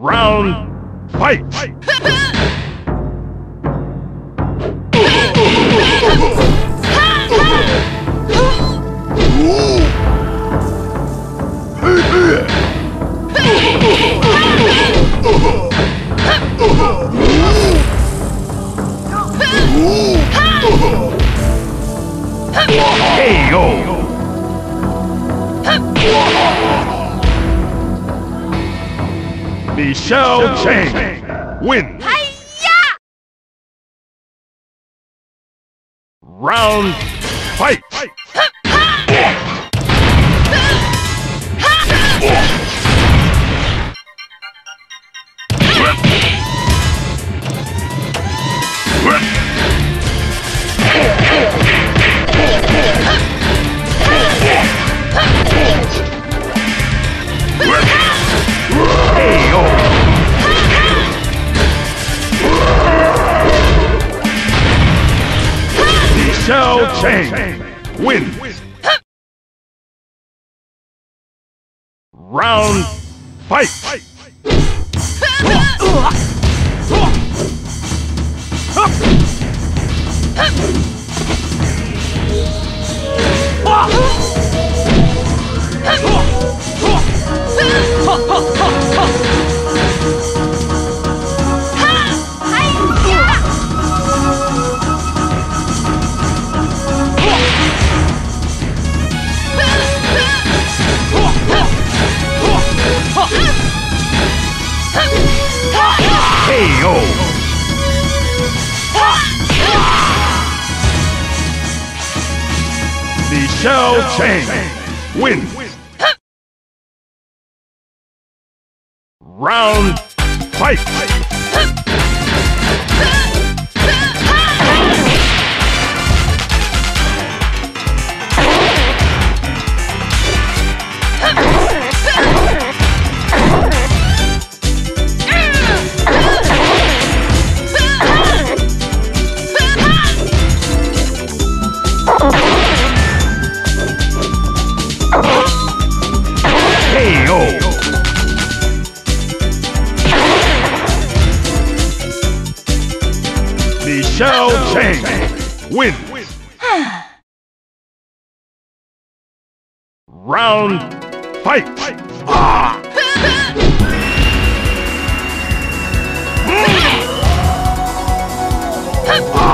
Round fight! Michelle Chang wins. Round fight! KO! Michelle Chang wins. Round fight! Michelle Chang wins. Round fight! Michelle Chang wins. Round fight! KO!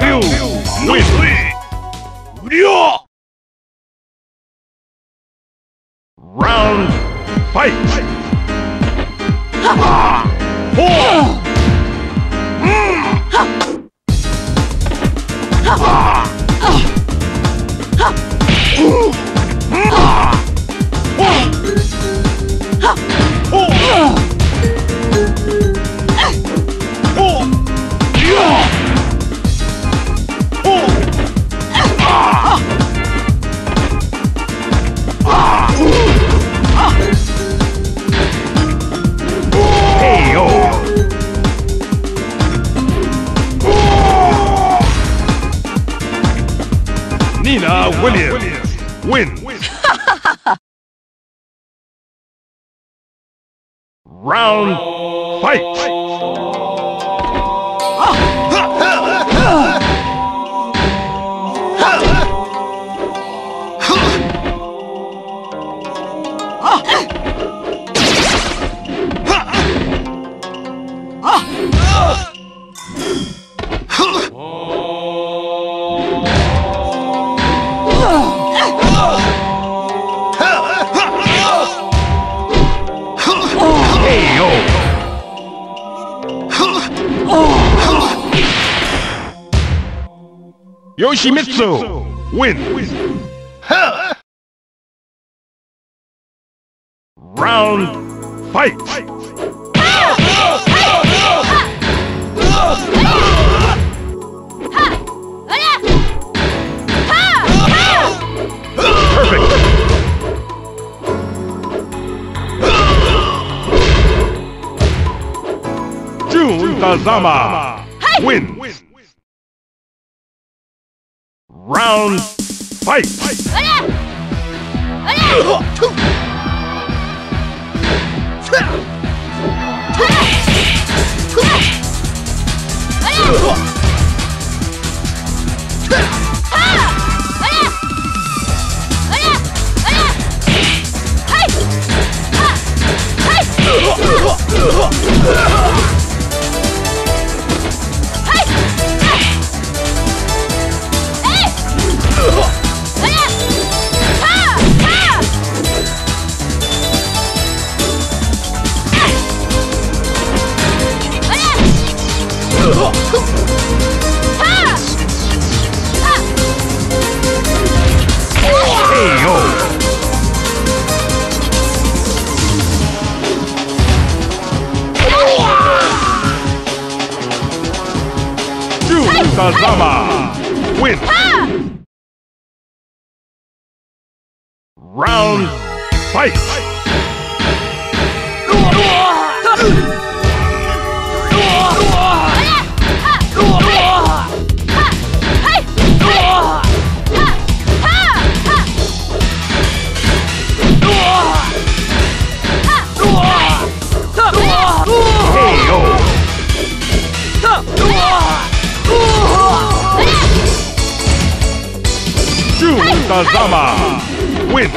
Gang Liu wins. Round fight! KO! Uh, Nina Williams wins. Round fight! Yoshimitsu wins. Huh. Round fight. Perfect. Jun Kazama wins. Round fight. KO. Jun Kazama wins. Round fight. Jun Kazama wins.